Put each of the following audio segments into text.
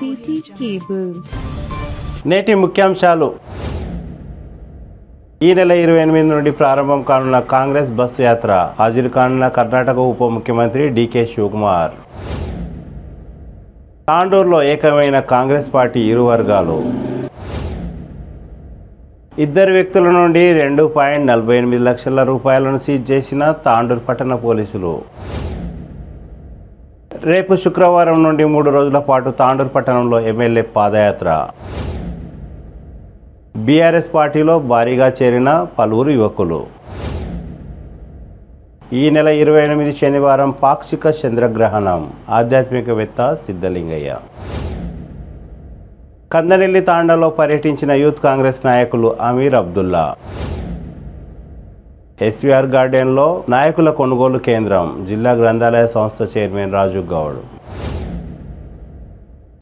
CT cable. నేటి ముఖ్యాంశాలు. ఈ నెల ఇరవై ఎనిమిది నుండి ప్రారంభం కానున్న కాంగ్రెస్ బస్సు యాత్ర హాజరు కానున్న కర్ణాటక ఉప ముఖ్యమంత్రి డికే శివకుమార్. తాండూరులో ఏకమైన కాంగ్రెస్ పార్టీ ఇరు వర్గాలు. ఇద్దరు వ్యక్తుల నుండి రెండు పాయింట్ నలభై ఎనిమిది లక్షల రూపాయలను సీజ్ చేసిన తాండూరు పట్టణ పోలీసులు. రేపు శుక్రవారం నుండి మూడు రోజుల పాటు తాండూరు పట్టణంలో ఎమ్మెల్యే పాదయాత్ర. బీఆర్ఎస్ పార్టీలో భారీగా చేరిన పలువురు యువకులు. ఈ నెల ఇరవై ఎనిమిది శనివారం పాక్షిక చంద్రగ్రహణం. ఆధ్యాత్మికవేత్త సిద్ధలింగయ్య. కందనెల్లి తాండాలో పర్యటించిన యూత్ కాంగ్రెస్ నాయకులు అమీర్ అబ్దుల్లా. ఎస్వీఆర్ గార్డెన్లో నాయకుల కొనుగోలు కేంద్రం జిల్లా గ్రంథాలయ సంస్థ చైర్మన్ రాజు గౌడ్.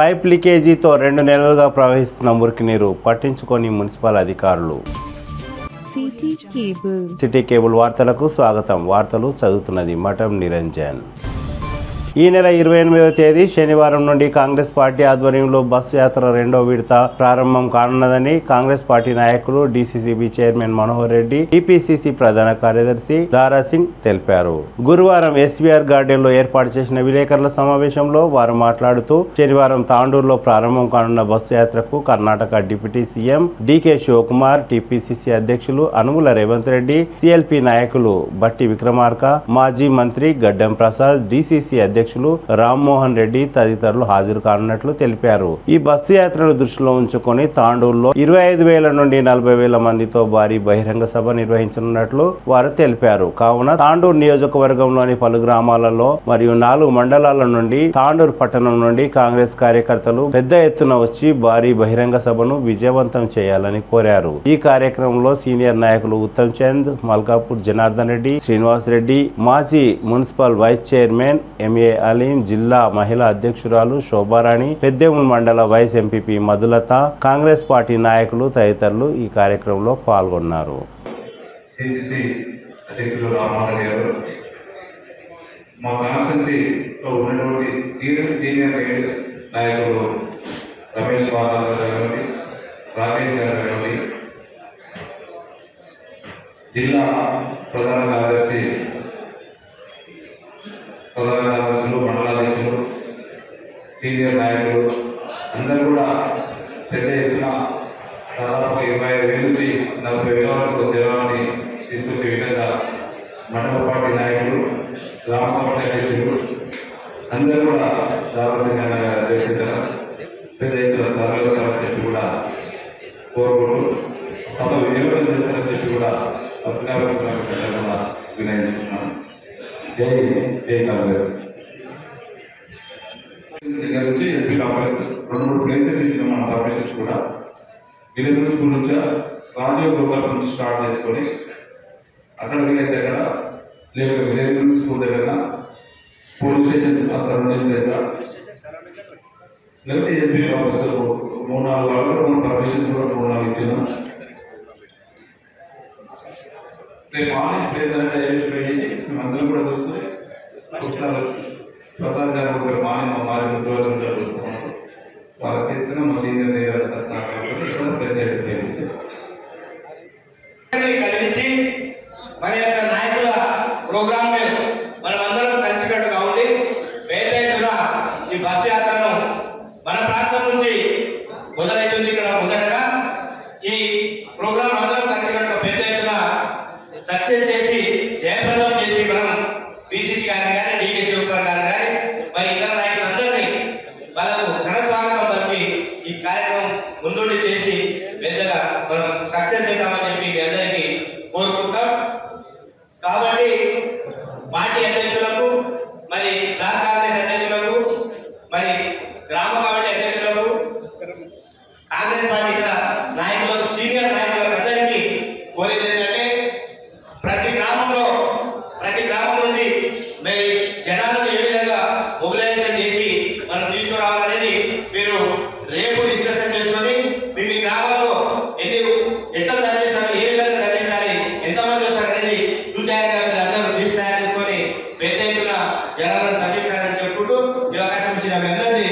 పైప్ లీకేజీతో రెండు నెలలుగా ప్రవహిస్తున్న మురికి నీరు పట్టించుకొని మున్సిపల్ అధికారులు. City cable. వార్తలకు స్వాగతం. వార్తలు చదువుతున్నది మఠం నిరంజన్. ఈ నెల ఇరవై ఎనిమిదవ తేదీ శనివారం నుండి కాంగ్రెస్ పార్టీ ఆధ్వర్యంలో బస్సు యాత్ర రెండో విడత ప్రారంభం కానున్నదని కాంగ్రెస్ పార్టీ నాయకులు DCCB chairman Manohar Reddy TPCC ప్రధాన కార్యదర్శి దారా సింగ్ తెలిపారు. గురువారం ఎస్వీఆర్ గార్డెన్లో ఏర్పాటు చేసిన విలేకరుల సమావేశంలో వారు మాట్లాడుతూ శనివారం తాండూరులో ప్రారంభం కానున్న బస్సు యాత్రకు Karnataka deputy CM DK Shivakumar TPCC అధ్యక్షులు అనుముల రేవంత్ రెడ్డి సిఎల్పి నాయకులు బట్టి విక్రమార్క మాజీ మంత్రి గడ్డం ప్రసాద్ డిసిసి అధ్యక్షులు రామ్మోహన్ రెడ్డి తదితరులు హాజరు కానున్నట్లు తెలిపారు. ఈ బస్సు యాత్రను దృష్టిలో ఉంచుకొని తాండూరులో ఇరవై ఐదు వేల నుండి నలభై వేల మందితో భారీ బహిరంగ సభ నిర్వహించనున్నట్లు వారు తెలిపారు. కావున తాండూరు నియోజకవర్గంలోని పలు గ్రామాలలో మరియు నాలుగు మండలాల నుండి తాండూరు పట్టణం నుండి కాంగ్రెస్ కార్యకర్తలు పెద్ద ఎత్తున వచ్చి భారీ బహిరంగ సభను విజయవంతం చేయాలని కోరారు. ఈ కార్యక్రమంలో సీనియర్ నాయకులు ఉత్తమ్ చంద్ మల్కాపూర్ జనార్దన్ రెడ్డి శ్రీనివాస్ రెడ్డి మాజీ municipal vice chairman MA Aleem జిల్లా మహిళా అధ్యక్షురాలు శోభారాణి పెద్దేముల్ మండల vice MPP Madhulatha Congress party నాయకులు తదితరులు ఈ కార్యక్రమంలో పాల్గొన్నారు. మా ఉన్నటువంటి సీనియర్ సీనియర్ నాయకులు రమేష్ రాకేష్ గారు జిల్లా ప్రధాన కార్యదర్శి సీనియర్ నాయకులు అందరూ కూడా పెద్ద ఎత్తున దాదాపు ఇరవై ఐదు వేల నుంచి నలభై వేల వరకు జనాన్ని తీసుకొచ్చే విధంగా మండల పార్టీ నాయకులు గ్రామ పార్టీ అధ్యక్షులు అందరూ కూడా దావసింగ్ అధ్యక్షత పెద్ద ఎత్తున తరలిస్తారని చెప్పి కూడా కోరుకుంటూ సభ విజయవంతం చేస్తారని చెప్పి కూడా అభినందన వినయించుకున్నాను జై జై కాంగ్రెస్ దగ్గర నుంచి ఎస్పీ కాంగ్రెస్ రెండు మూడు ప్లేసెస్ ఇచ్చిన మన ఆపరేషన్స్ కూడా విలేజ్ స్కూల్ నుంచి రాజీవ్ గోపాల్ నుంచి స్టార్ట్ మన యొక్క నాయకుల ప్రోగ్రామ్ మనం అందరం కలిసికట్టుగా ఉండి పేద ఎత్తున ఈ బస్ యాత్రను మన ప్రాంతం నుంచి మొదలవుతుంది ఇక్కడ మొదటగా ఈ ప్రోగ్రామ్ అందరం కలిసికట్టుగా పెద్ద ఎత్తున సక్సెస్ చేసి జయప్రదం చేసి మనం పిసిసి గారిని కానీ డికే శివకుమార్ గారిని కానీ మరి ఇతర నాయకులందరినీ వాళ్ళకు ఘన స్వాగతం పలికి ఈ కార్యక్రమం ముందుండి చేసి పెద్దగా మనం సక్సెస్ చేద్దామని చెప్పి మీ అందరికీ కోరుకుంటాం కాబట్టి పార్టీ అధ్యక్షులకు మరి బ్లాక్ కాంగ్రెస్ అధ్యక్షులకు మరి గ్రామ కమిటీ అధ్యక్షులకు కాంగ్రెస్ పార్టీ ఇతర నాయకులకు సీనియర్ నాయకులకు అందరికీ కోరేది ఏంటంటే ప్రతి గ్రామంలో ప్రతి గ్రామం నుండి మరి జనాలను ఏ విధంగా మొబిలైజేషన్ చేసి మనం తీసుకురావాలనేది మీరు రేపు డిస్కషన్ చేసుకొని మీ మీ గ్రామాల్లో ఎన్ని ఎట్లా ధరించాలి ఏ విధంగా ధరించాలి ఎంతమంది వస్తారు అనేది చూచాయగా మీరు అందరూ లిస్ట్ తయారు చేసుకొని పెద్ద ఎత్తున జనాలను తగ్గించాలని చెప్పుకుంటూ ఈ అవకాశం ఇచ్చిన మీ అందరినీ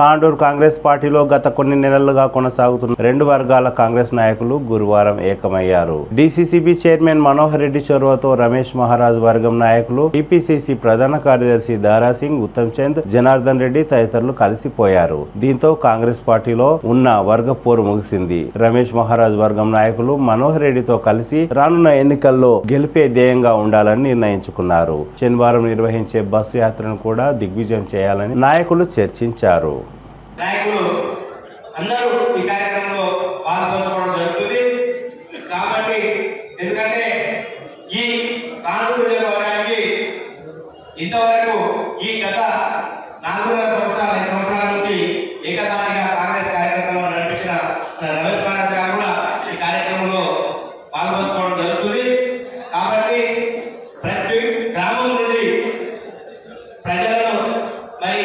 తాండూరు కాంగ్రెస్ పార్టీలో గత కొన్ని నెలలుగా కొనసాగుతున్న రెండు వర్గాల కాంగ్రెస్ నాయకులు గురువారం ఏకమయ్యారు. డిసిసిబి చైర్మన్ మనోహర్ రెడ్డి చొరవతో రమేష్ మహారాజ్ వర్గం నాయకులు టిపిసిసి ప్రధాన కార్యదర్శి దారాసింగ్ ఉత్తమ్ చంద్ జనార్దన్ రెడ్డి తదితరులు కలిసిపోయారు. దీంతో కాంగ్రెస్ పార్టీలో ఉన్న వర్గ పోరు ముగిసింది. రమేష్ మహారాజ్ వర్గం నాయకులు మనోహర్ రెడ్డితో కలిసి రానున్న ఎన్నికల్లో గెలిపే ధ్యేయంగా ఉండాలని నిర్ణయించుకున్నారు. శనివారం నిర్వహించే బస్సు యాత్రను కూడా దిగ్విజయం చేయాలని నాయకులు చర్చించారు. నాయకులు అందరూ ఈ కార్యక్రమంలో పాల్పంచుకోవడం జరుగుతుంది. కాబట్టి ఎందుకంటే ఈ తాండూరు నియోజకవర్గానికి ఇంతవరకు ఈ గత నాలుగున్నర సంవత్సరాల ఐదు సంవత్సరాల నుంచి ఏకదానిగా కాంగ్రెస్ కార్యకర్తలను నడిపించిన రమేష్ రమేష్ మహారాజ్ గారు కూడా ఈ కార్యక్రమంలో పాల్పంచుకోవడం జరుగుతుంది కాబట్టి ప్రతి గ్రామం నుండి ప్రజలను మరి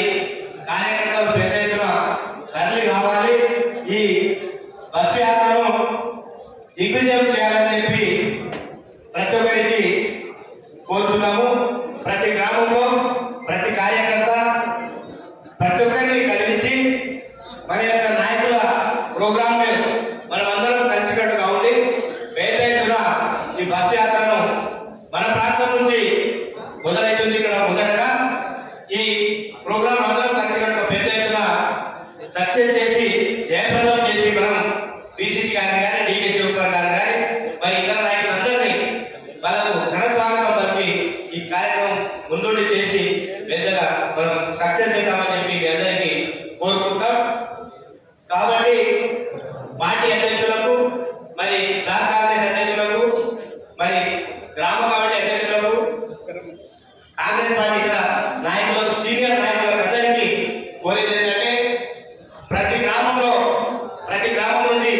కార్యకర్తలు పెద్ద ఎత్తున తరలి రావాలి ఈ బస్సు యాత్రను దిగ్విజయం చేయాలని చెప్పి ప్రతి ఒక్కరికి కోరుతున్నాము ప్రతి గ్రామంలో ప్రతి కార్యకర్త ప్రతి ఒక్కరిని కలిగించి మన యొక్క నాయకుల ప్రోగ్రామ్ మనం అందరం కలిసికట్టుగా ఉండి పెద్ద ఎత్తున ఈ బస్సు యాత్రను మన ప్రాంతం నుంచి మొదలవుతుంది ఇక్కడ మొదటగా ఈ ప్రోగ్రామ్ అందరూ కలిసికట్టుగా పెద్ద ఎత్తున సక్సెస్ చేసి జయప్రదం చేసి మనం పిసిసి గారిని కానీ డికే శివకుమార్ గారిని కానీ మరి ఇతర నాయకులందరినీ వాళ్ళకు ఘన స్వాగతం పలికి ఈ కార్యక్రమం ముందుండి చేసి పెద్దగా మనం సక్సెస్ చేద్దామని చెప్పి మీ అందరికీ కోరుకుంటాం కాబట్టి పార్టీ అధ్యక్షులకు మరి బ్లాక్ కాంగ్రెస్ అధ్యక్షులకు మరి గ్రామ కమిటీ అధ్యక్షులకు కాంగ్రెస్ పార్టీ ఇతర నాయకులకు సీనియర్ నాయకులకు అందరికీ కోరేది ఏంటంటే ప్రతి గ్రామంలో ప్రతి గ్రామం నుండి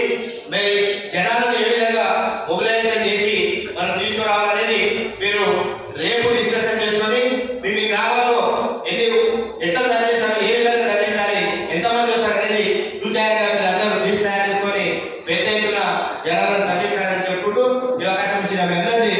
మరి జనాలను ఏ విధంగా మొబిలైజేషన్ చేసి మనం తీసుకురావాలనేది మీరు రేపు డిస్కషన్ చేసుకొని మీ మీ గ్రామాల్లో ఎన్ని ఎట్లా తరలించాలి ఏ విధంగా తరలించాలి ఎంతమంది వస్తారు అనేది సూచాయంగా మీరు అందరూ లిస్ట్ తయారు చేసుకొని పెద్ద ఎత్తున జనాలను తరలించాలని చెప్పుకుంటూ ఈ అవకాశం ఇచ్చిన మీ అందరినీ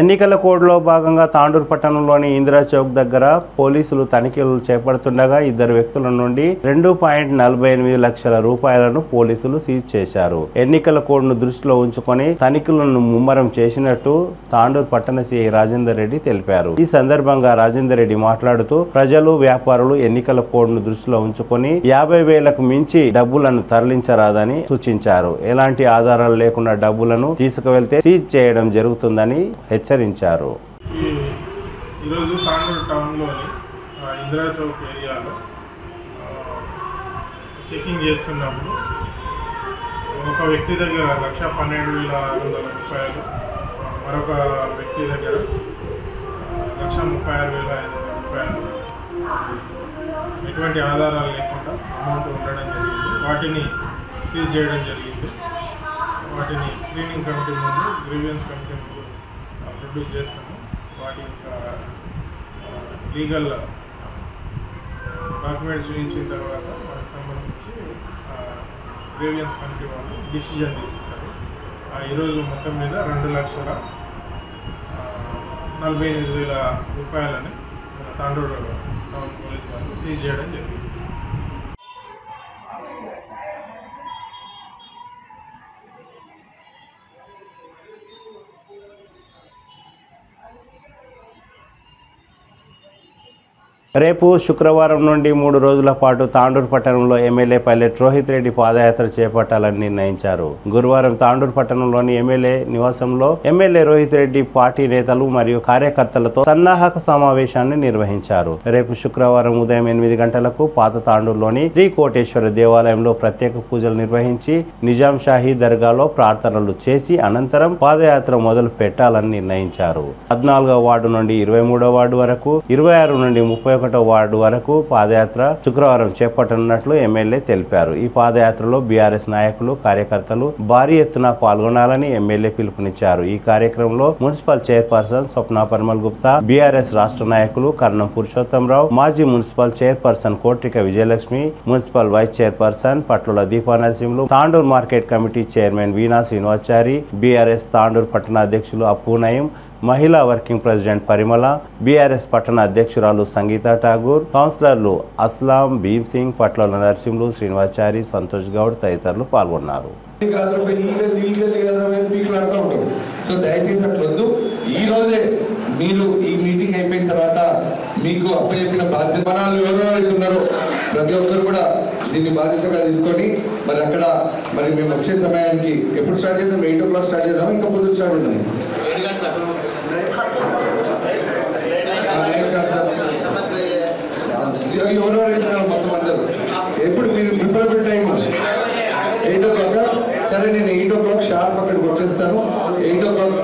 ఎన్నికల కోడ్లో భాగంగా తాండూరు పట్టణంలోని ఇందిరా చౌక్ దగ్గర పోలీసులు తనిఖీలు చేపడుతుండగా ఇద్దరు వ్యక్తుల నుండి రెండు పాయింట్ నలభై ఎనిమిది లక్షల రూపాయలను పోలీసులు సీజ్ చేశారు. ఎన్నికల కోడ్ను దృష్టిలో ఉంచుకొని తనిఖీలను ముమ్మరం చేసినట్టు తాండూరు పట్టణ సిఐ రాజేందర్ రెడ్డి తెలిపారు. ఈ సందర్భంగా రాజేందర్ రెడ్డి మాట్లాడుతూ ప్రజలు వ్యాపారులు ఎన్నికల కోడ్ను దృష్టిలో ఉంచుకొని యాభై వేలకు మించి డబ్బులను తరలించరాదని సూచించారు. ఎలాంటి ఆధారాలు లేకుండా డబ్బులను తీసుకువెళ్తే సీజ్ చేయడం జరుగుతుందని హెచ్చరించారు. ఈ ఈరోజు తాండూరు టౌన్లోని ఇందిరా చౌక్ ఏరియాలో చెకింగ్ చేస్తున్నప్పుడు ఒక వ్యక్తి దగ్గర లక్ష పన్నెండు వేల ఆరు వందల రూపాయలు మరొక వ్యక్తి దగ్గర లక్ష ముప్పై ఆరు వేల ఐదు వందల రూపాయలు ఎటువంటి ఆధారాలు లేకుండా అమౌంట్ ఉండడం జరిగింది. వాటిని సీజ్ చేయడం జరిగింది. వాటిని స్క్రీనింగ్ కమిటీ ముందు గ్రీవియన్స్ కమిటీ ముందు ప్రొడ్యూస్ చేస్తాము. వాటి యొక్క లీగల్ డాక్యుమెంట్స్ చూపించిన తర్వాత వాటికి సంబంధించి గ్రీవియన్స్ కమిటీ వాళ్ళు డిసిజన్ తీసుకుంటారు. ఆ, ఈరోజు మొత్తం మీద రెండు లక్షల నలభై ఎనిమిది వేల రూపాయలని మన తాండూరు టౌన్ పోలీస్ వాళ్ళు సీజ్ చేయడం జరిగింది. రేపు శుక్రవారం నుండి మూడు రోజుల పాటు తాండూరు పట్టణంలో ఎమ్మెల్యే పైలట్ రోహిత్ రెడ్డి పాదయాత్ర చేపట్టాలని నిర్ణయించారు. గురువారం తాండూరు పట్టణంలోని ఎమ్మెల్యే నివాసంలో ఎమ్మెల్యే రోహిత్ రెడ్డి పార్టీ నేతలు మరియు కార్యకర్తలతో సన్నాహక సమావేశాన్ని నిర్వహించారు. రేపు శుక్రవారం ఉదయం ఎనిమిది గంటలకు పాత తాండూరులోని శ్రీ కోటేశ్వర దేవాలయంలో ప్రత్యేక పూజలు నిర్వహించి నిజాం షాహీ దర్గాలో ప్రార్థనలు చేసి అనంతరం పాదయాత్ర మొదలు పెట్టాలని నిర్ణయించారు. పద్నాలుగో వార్డు నుండి ఇరవై మూడో వార్డు వరకు ఇరవై ఆరు నుండి ముప్పై ఒకటో వార్డు వరకు పాదయాత్ర శుక్రవారం చేపట్టనున్నట్లు ఎమ్మెల్యే తెలిపారు. ఈ పాదయాత్రలో బీఆర్ఎస్ నాయకులు కార్యకర్తలు భారీ ఎత్తున పాల్గొనాలని ఎమ్మెల్యే పిలుపునిచ్చారు. ఈ కార్యక్రమంలో municipal chairperson Swapna Parmal Gupta BRS రాష్ట్ర నాయకులు కర్ణం పురుషోత్తంరావు మాజీ municipal chairperson Kotrika Vijayalakshmi municipal vice chairperson Patla Deepa Narasimhulu Tandur market committee chairman Veena Srinivachari BRS Tandur పట్టణ అధ్యక్షులు అప్పు నయం మహిళా వర్కింగ్ ప్రెసిడెంట్ పరిమళ బీఆర్ఎస్ పట్టణ అధ్యక్షురాలు సంగీత ఠాగూర్ కౌన్సిలర్లు అస్లాం భీమ్ సింగ్ పట్ల నరసింహులు శ్రీనివాచారి సంతోష్ గౌడ్ తదితరులు పాల్గొన్నారు. సో దయచేసి అట్లా ఈ రోజే మీరు ఈ మీటింగ్ అయిపోయిన తర్వాత మీకు అప్పచెప్పిన బాధ్యత ఎవరెవరైతే ఉన్నారో ప్రతి ఒక్కరు కూడా దీన్ని బాధ్యతగా తీసుకొని మరి అక్కడ మరి మేము వచ్చే సమయానికి ఎప్పుడు స్టార్ట్ చేద్దాం? ఎయిట్ ఓ క్లాక్ స్టార్ట్ చేద్దాం ఇంకా పొద్దున స్టార్ట్ చేద్దాం నైన్ ఓ సార్. ఎవరెవరైతే మొత్తం అందరూ ఎప్పుడు మీరు preferable time eight o'clock సరే నేను ఎయిట్ ఓ క్లాక్ షార్ప్ అక్కడికి వచ్చేస్తాను ఎయిట్ ఓ క్లాక్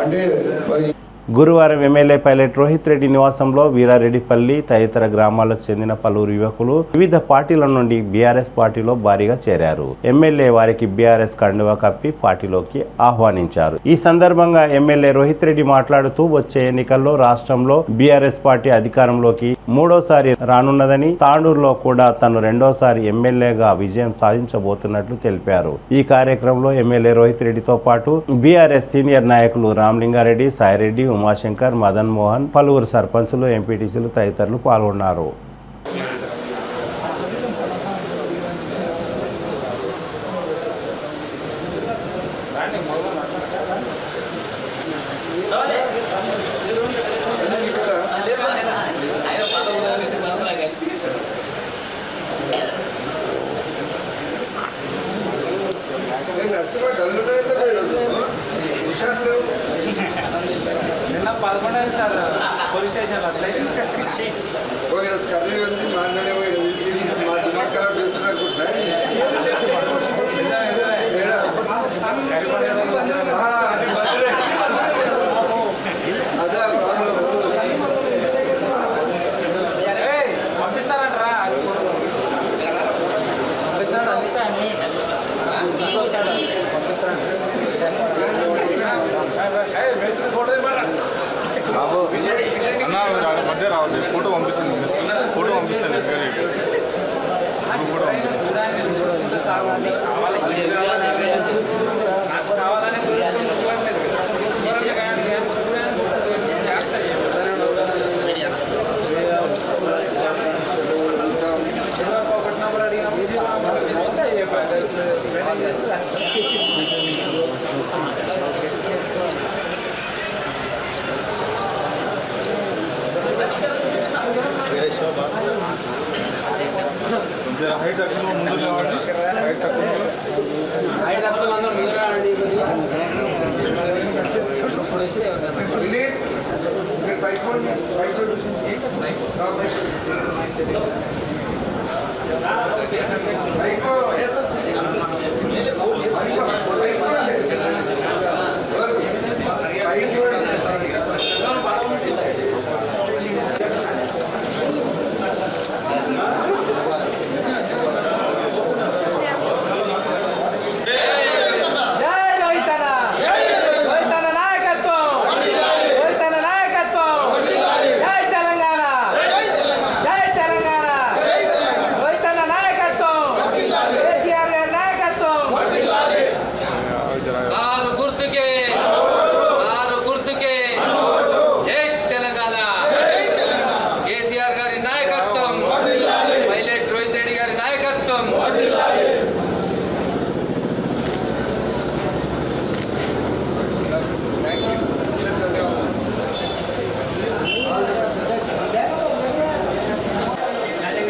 అంటే గురువారం ఎమ్మెల్యే పైలట్ రోహిత్ రెడ్డి నివాసంలో వీరారెడ్డిపల్లి తదితర గ్రామాలకు చెందిన పలువురు యువకులు వివిధ పార్టీల నుండి బీఆర్ఎస్ పార్టీలో భారీగా చేరారు. ఎమ్మెల్యే వారికి బీఆర్ఎస్ కండువా కప్పి పార్టీలోకి ఆహ్వానించారు. ఈ సందర్భంగా ఎమ్మెల్యే రోహిత్ రెడ్డి మాట్లాడుతూ వచ్చే ఎన్నికల్లో రాష్ట్రంలో బీఆర్ఎస్ పార్టీ అధికారంలోకి మూడోసారి రానున్నదని తాండూరులో కూడా తను రెండోసారి ఎమ్మెల్యేగా విజయం సాధించబోతున్నట్లు తెలిపారు. ఈ కార్యక్రమంలో ఎమ్మెల్యే రోహిత్ రెడ్డితో పాటు బీఆర్ఎస్ సీనియర్ నాయకులు రామలింగారెడ్డి సాయిరెడ్డి ఉమాశంకర్ మదన్ మోహన్ పలువురు సర్పంచులు ఎంపీటీసీలు తదితరులు పాల్గొన్నారు నిన్న పదకొండు అయింది సార్ పోలీస్ స్టేషన్ అట్లయితే కర్రీ ఉంది మా అన్ననే రావద్దు. ఫోటో పంపిస్తాను ఫోటో పంపిస్తాను ఫోటో నాకు హైట్ తక్కువ ముందు కావాలి హైట్ తక్కువ రోహితన రోహితన నాయకత్వం రోహితన నాయకత్వం జై తెలంగాణ జై తెలంగాణ రోహితన నాయకత్వం కేసీఆర్ గారి నాయకత్వం ఆరు గుర్తుకే ఆరు గుర్తుకే జై తెలంగాణ కేసీఆర్ గారి నాయకత్వం పైలట్ రోహిత్ రెడ్డి గారి నాయకత్వం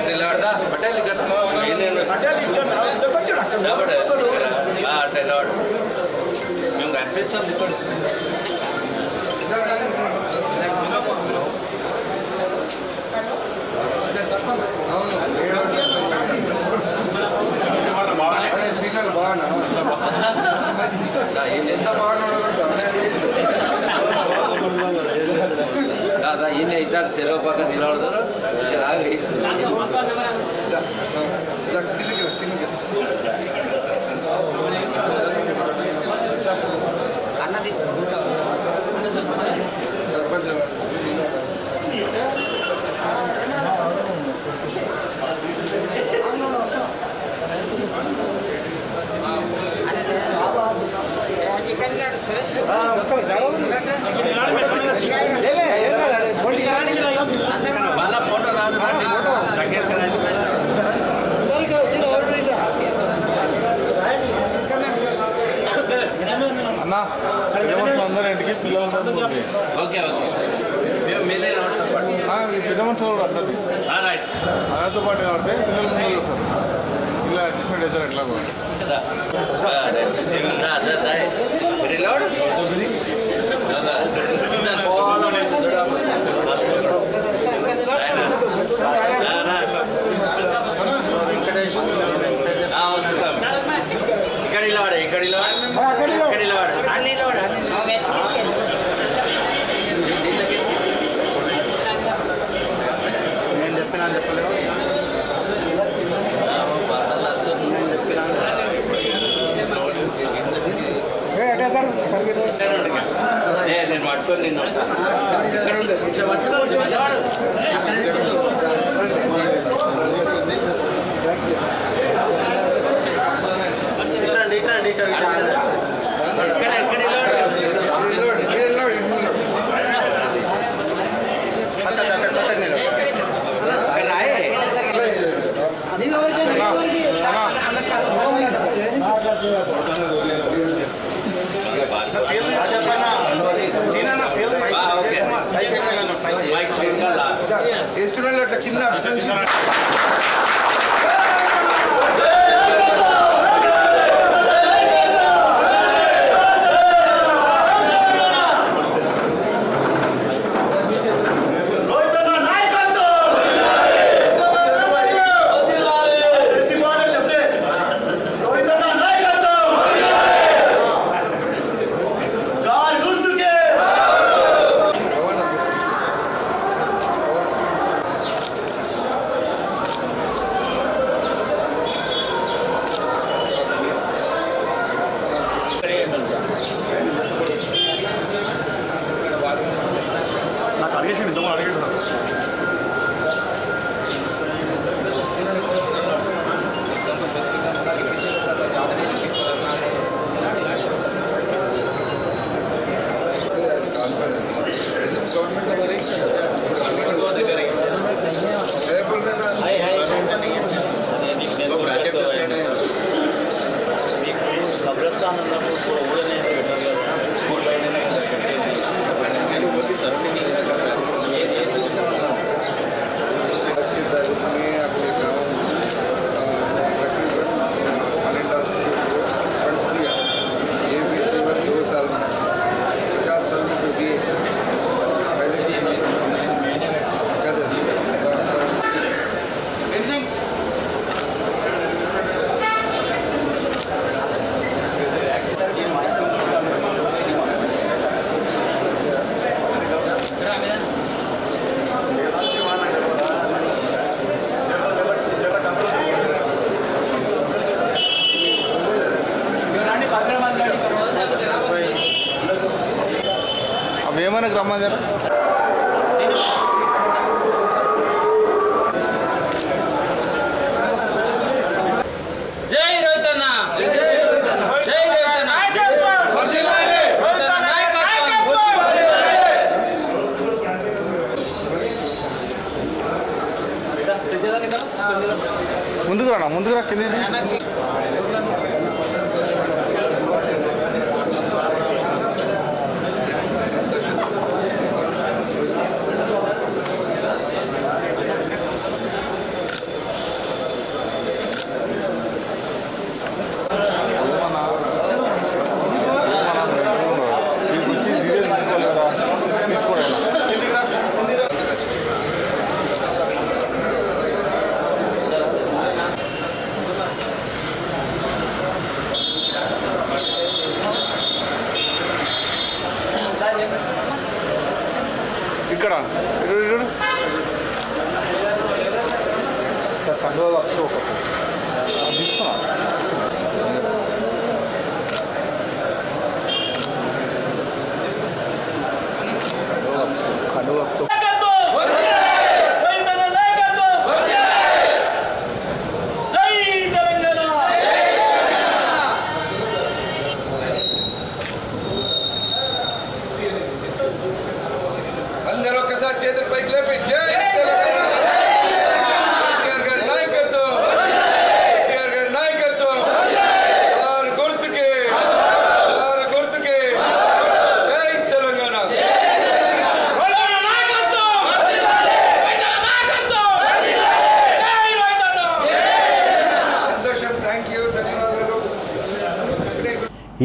నిలబడదా పటేల్ ఇక్కడ అట్లా నిలబడు మేము కనిపిస్తాం ఇక్కడ సీనియర్ బాగా ఎంత బాగున్నాడు దాదా ఈయన ఇద్దరు సెలవు కన్సల్ వస్తుంది దాంతో పాటు కాబట్టి పిల్లల ముందు వస్తారు ఇలా అడ్జస్ట్మెంట్ అవుతారు ఎట్లా de ఇక్కడ సార్ కండువా కాకపోతే ఒకటి తీసుకున్నా కండువా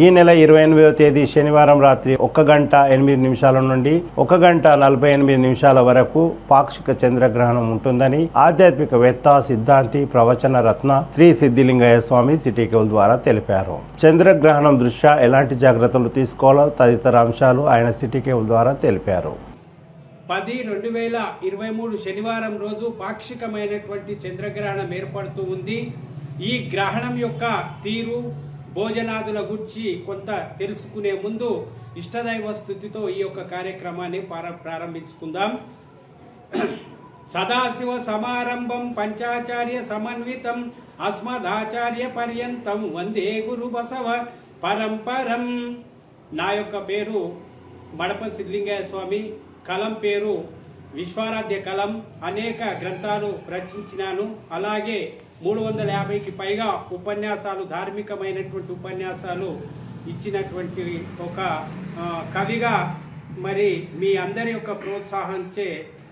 ఈ నెల ఇరవై ఎనిమిదవ తేదీ శనివారం రాత్రి ఒక గంట ఎనిమిది నిమిషాల నుండి ఒక గంట నలభై ఎనిమిది నిమిషాల వరకు పాక్షిక చంద్రగ్రహణం ఉంటుందని ఆధ్యాత్మికవేత్త సిద్ధాంతి ప్రవచన రత్న శ్రీ సిద్ధిలింగయ్య స్వామి సిటీ కేబుల్ ద్వారా తెలిపారు. చంద్రగ్రహణం దృష్ట్యా ఎలాంటి జాగ్రత్తలు తీసుకోవాలో తదితర అంశాలు ఆయన సిటీ కేబుల్ ద్వారా తెలిపారు. పది రెండు వేల ఇరవై మూడు శనివారం రోజు పాక్షికమైనటువంటి చంద్రగ్రహణం ఏర్పడుతూ ఉంది. ఈ గ్రహణం యొక్క తీరు భోజనాదుల గురించి కొంత తెలుసుకునే ముందు ఇష్టదైవ స్థుతితో ఈ యొక్క కార్యక్రమాన్ని ప్రారంభించుకుందాం. సదాశివ సమారంభం పంచాచార్య సమన్వితం అస్మదాచార్య పర్యంతం వందే గురు బసవ పరంపరం. నా యొక్క పేరు మడప సిద్లింగయ్య స్వామి కలం పేరు విశ్వారాధ్య కలం. అనేక గ్రంథాలు రచించినాను. అలాగే మూడు వందల యాభైకి పైగా ఉపన్యాసాలు ధార్మికమైనటువంటి ఉపన్యాసాలు ఇచ్చినటువంటి ఒక కవిగా మరి మీ అందరి యొక్క ప్రోత్సాహంచే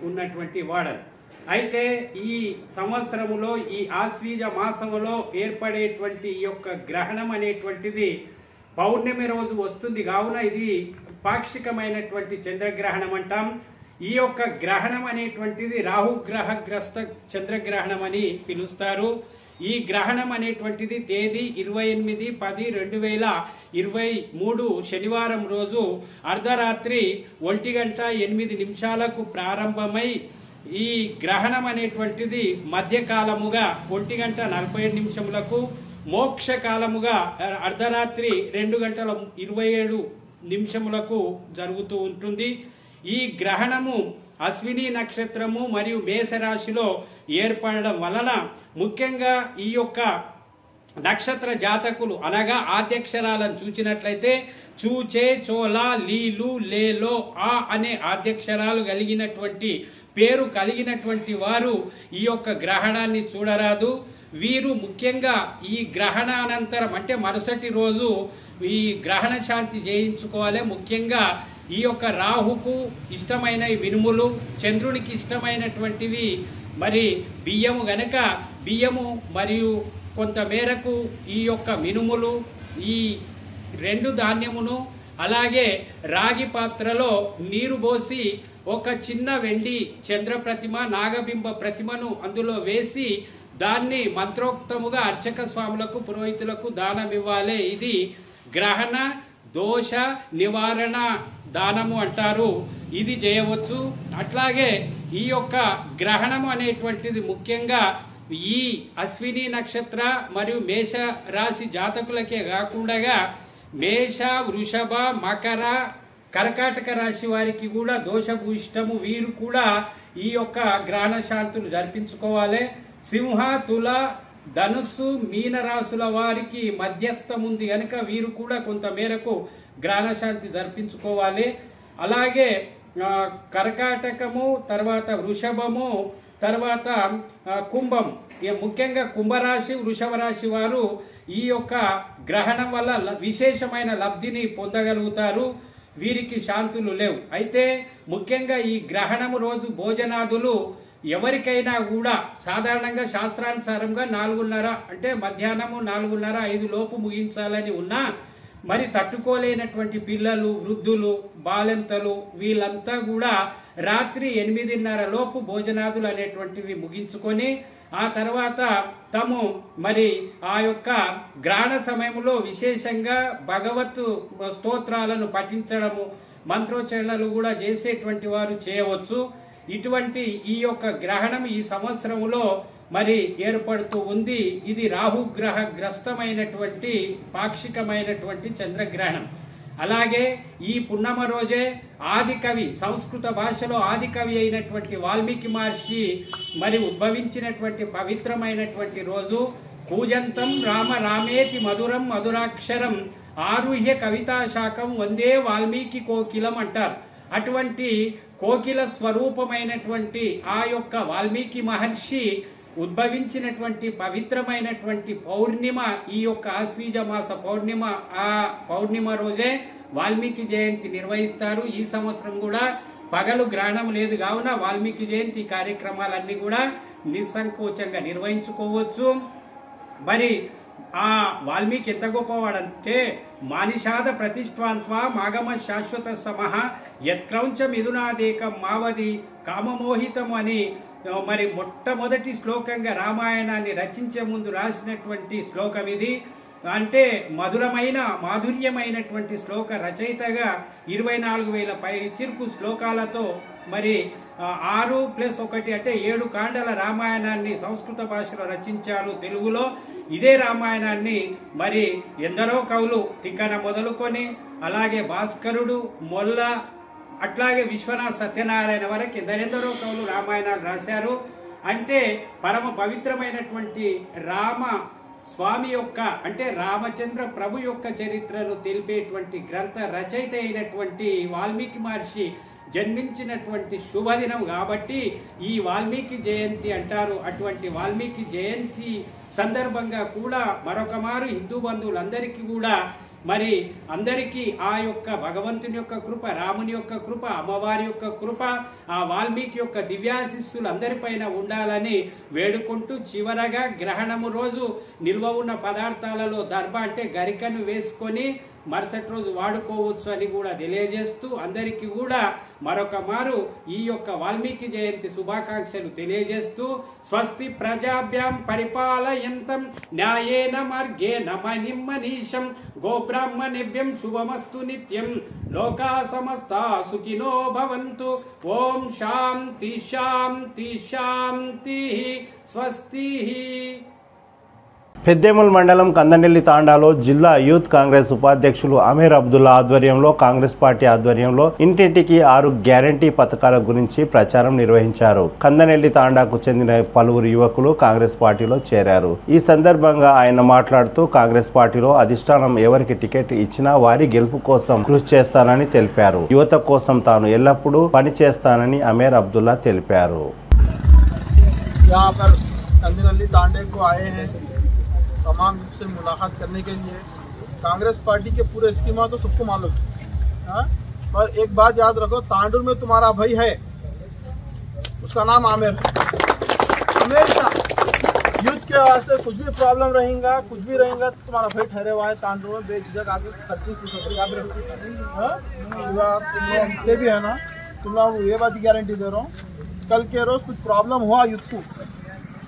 ఉన్నటువంటి వాడను అయితే ఈ సంవత్సరములో ఈ ఆశ్వీజ మాసములో ఏర్పడేటువంటి ఈ యొక్క గ్రహణం అనేటువంటిది పౌర్ణమి రోజు వస్తుంది. కావున ఇది పాక్షికమైనటువంటి చంద్రగ్రహణం అంటాం. ఈ యొక్క గ్రహణం అనేటువంటిది రాహుగ్రహగ్రస్త చంద్రగ్రహణం అని పిలుస్తారు. ఈ గ్రహణం అనేటువంటిది తేదీ ఇరవై ఎనిమిది పది రెండు వేల ఇరవై మూడు శనివారం రోజు అర్ధరాత్రి ఒంటి గంట ఎనిమిది నిమిషాలకు ప్రారంభమై ఈ గ్రహణం అనేటువంటిది మధ్యకాలముగా ఒంటి గంట నలభై ఏడు నిమిషములకు మోక్ష కాలముగా అర్ధరాత్రి రెండు గంటల ఇరవై ఏడు నిమిషములకు జరుగుతూ ఉంటుంది. ఈ గ్రహణము అశ్విని నక్షత్రము మరియు మేషరాశిలో ఏర్పడడం వలన ముఖ్యంగా ఈ యొక్క నక్షత్ర జాతకులు అనగా ఆద్యక్షరాలను చూచినట్లయితే చూచే చోలా లీలు లేలో ఆ అనే ఆద్యక్షరాలు కలిగినటువంటి పేరు కలిగినటువంటి వారు ఈ యొక్క గ్రహణాన్ని చూడరాదు. వీరు ముఖ్యంగా ఈ గ్రహణానంతరం అంటే మరుసటి రోజు ఈ గ్రహణ శాంతి చేయించుకోవాలి ముఖ్యంగా ఈ యొక్క రాహుకు ఇష్టమైన ఈ మినుములు చంద్రునికి ఇష్టమైనటువంటివి మరి బియ్యము గనక బియ్యము మరియు కొంత మేరకు ఈ యొక్క మినుములు ఈ రెండు ధాన్యమును అలాగే రాగి పాత్రలో నీరు పోసి ఒక చిన్న వెండి చంద్ర ప్రతిమ నాగబింబ ప్రతిమను అందులో వేసి దాన్ని మంత్రోక్తముగా అర్చక స్వాములకు పురోహితులకు దానమివ్వాలి. ఇది గ్రహణ దోష నివారణ దానము అంటారు. ఇది చేయవచ్చు. అట్లాగే ఈ యొక్క గ్రహణము అనేటువంటిది ముఖ్యంగా ఈ అశ్విని నక్షత్ర మరియు మేష రాశి జాతకులకే కాకుండా మేష వృషభ మకర కర్కాటక రాశి వారికి కూడా దోషభూయిష్టము. వీరు కూడా ఈ యొక్క గ్రహణ శాంతులు జరిపించుకోవాలి. సింహ తుల ధనుస్సు మీన రాశుల వారికి మధ్యస్థం ఉంది కనుక వీరు కూడా కొంత మేరకు జరిపించుకోవాలి. అలాగే కర్కాటకము తర్వాత వృషభము తర్వాత కుంభం. ముఖ్యంగా కుంభరాశి వృషభ రాశి వారు ఈ యొక్క గ్రహణం వల్ల విశేషమైన లబ్ధిని పొందగలుగుతారు. వీరికి శాంతులు లేవు. అయితే ముఖ్యంగా ఈ గ్రహణము రోజు భోజనాదులు ఎవరికైనా కూడా సాధారణంగా శాస్త్రానుసారంగా నాలుగున్నర అంటే మధ్యాహ్నము నాలుగున్నర ఐదు లోపు ముగించాలని ఉన్నా మరి తట్టుకోలేనటువంటి పిల్లలు వృద్ధులు బాలెంతలు వీళ్ళంతా కూడా రాత్రి ఎనిమిదిన్నర లోపు భోజనాదులు అనేటువంటివి ముగించుకొని ఆ తర్వాత తము మరి ఆ యొక్క గ్రహణ సమయంలో విశేషంగా భగవత్ స్తోత్రాలను పఠించడము మంత్రోచ్చరణలు కూడా చేసేటువంటి వారు చేయవచ్చు. ఇటువంటి ఈ యొక్క గ్రహణం ఈ సంవత్సరంలో మరి ఏర్పడుతూ ఉంది. ఇది రాహుగ్రహ గ్రస్తమైనటువంటి పాక్షికమైనటువంటి చంద్రగ్రహణం. అలాగే ఈ పున్నమ రోజే ఆదికవి సంస్కృత భాషలో ఆదికవి అయినటువంటి వాల్మీకి మహర్షి మరి ఉద్భవించినటువంటి పవిత్రమైనటువంటి రోజు. కూజంతం రామ రామేతి మధురం మధురాక్షరం ఆరుహ్య కవితా శాఖం వందే వాల్మీకి కోకిలం అంటారు. అటువంటి కోకిల స్వరూపమైనటువంటి ఆ యొక్క వాల్మీకి మహర్షి ఉద్భవించినటువంటి పవిత్రమైనటువంటి పౌర్ణిమ ఈ యొక్క ఆశ్వీజ మాస పౌర్ణిమ ఆ పౌర్ణిమ రోజే వాల్మీకి జయంతి నిర్వహిస్తారు. ఈ సంవత్సరం కూడా పగలు గ్రహణం లేదు. కావున వాల్మీకి జయంతి కార్యక్రమాలన్నీ కూడా నిస్సంకోచంగా నిర్వహించుకోవచ్చు. మరి ఆ వాల్మీకి ఎంత గొప్పవాడంటే మానిషాద ప్రతిష్ఠాంత్వా మాగమ శాశ్వత సమహ యత్క్రౌంచ మిథునాదేకం మావది కామమోహితం అని మరి మొట్టమొదటి శ్లోకంగా రామాయణాన్ని రచించే ముందు రాసినటువంటి శ్లోకం ఇది అంటే మధురమైన మాధుర్యమైనటువంటి శ్లోక రచయితగా ఇరవై నాలుగు వేల పై చిరుకు శ్లోకాలతో మరి ఆరు ప్లస్ ఒకటి అంటే ఏడు కాండల రామాయణాన్ని సంస్కృత భాషలో రచించారు తెలుగులో. ఇదే రామాయణాన్ని మరి ఎందరో కవులు తిక్కన మొదలుకొని అలాగే భాస్కరుడు మొల్ల అట్లాగే విశ్వనాథ్ సత్యనారాయణ వరకు ఎందరెందరో కవులు రామాయణాలు రాశారు. అంటే పరమ పవిత్రమైనటువంటి రామ స్వామి యొక్క అంటే రామచంద్ర ప్రభు యొక్క చరిత్రను తెలిపేటువంటి గ్రంథ రచయిత అయినటువంటి వాల్మీకి మహర్షి జన్మించినటువంటి శుభదినం కాబట్టి ఈ వాల్మీకి జయంతి అంటారు. అటువంటి వాల్మీకి జయంతి సందర్భంగా కూడా మరొక మారు హిందూ బంధువులందరికీ కూడా మరి అందరికీ ఆ యొక్క భగవంతుని యొక్క కృప రాముని యొక్క కృప అమ్మవారి యొక్క కృప ఆ వాల్మీకి యొక్క దివ్యాశిస్సులు అందరిపైన ఉండాలని వేడుకుంటూ చివరగా గ్రహణము రోజు నిల్వ ఉన్న పదార్థాలలో దర్భ అంటే గరికను వేసుకొని మరుసటి రోజు వాడుకోవచ్చు అని కూడా తెలియజేస్తూ అందరికీ కూడా మరొక మారు ఈ యొక్క వాల్మీకి జయంతి శుభాకాంక్షలు తెలియజేస్తూ స్వస్తి ప్రజాభ్యాం పరిపాలయంతం న్యాయేన మార్గేణ మనిమ్మనీశం గోబ్రాహ్మణిభ్యం శుభమస్తు నిత్యం. లోకా సమస్త సుఖినో భవంతు. ఓం శాంతి శాంతి శాంతి. స్వస్తి. పెద్దేముల్ మండలం కందనెల్లి తాండాలో జిల్లా యూత్ కాంగ్రెస్ ఉపాధ్యక్షులు అమీర్ అబ్దుల్లా ఆధ్వర్యంలో కాంగ్రెస్ పార్టీ ఆధ్వర్యంలో ఇంటింటికి ఆరు గ్యారంటీ పథకాల గురించి ప్రచారం నిర్వహించారు. కందనెల్లి తాండాకు చెందిన పలువురు యువకులు కాంగ్రెస్ పార్టీలో చేరారు. ఈ సందర్భంగా ఆయన మాట్లాడుతూ కాంగ్రెస్ పార్టీలో అధిష్టానం ఎవరికి టికెట్ ఇచ్చినా వారి గెలుపు కోసం కృషి చేస్తానని తెలిపారు. యువత కోసం తాను ఎల్లప్పుడూ పని చేస్తానని అమీర్ అబ్దుల్లా తెలిపారు. तमाम से मुलाकात करने के लिए। कांग्रेस पार्टी के पूरे स्कीमा तो सबको मालूम। है? हाँ? पर एक बात याद रखो, तांडुर में तुम्हारा भाई है। उसका नाम आमिर। हमेशा युद्ध के वास्ते कुछ भी प्रॉब्लम रहेगा, कुछ भी रहेगा तो तुम्हारा भाई ठहरे हुआ है तांडुर में, बेझिझक आगे आप हाँ? भी है ना? तुम लोग ये बात की गारंटी दे रहा हूँ। कल के रोज कुछ प्रॉब्लम हुआ युद्ध को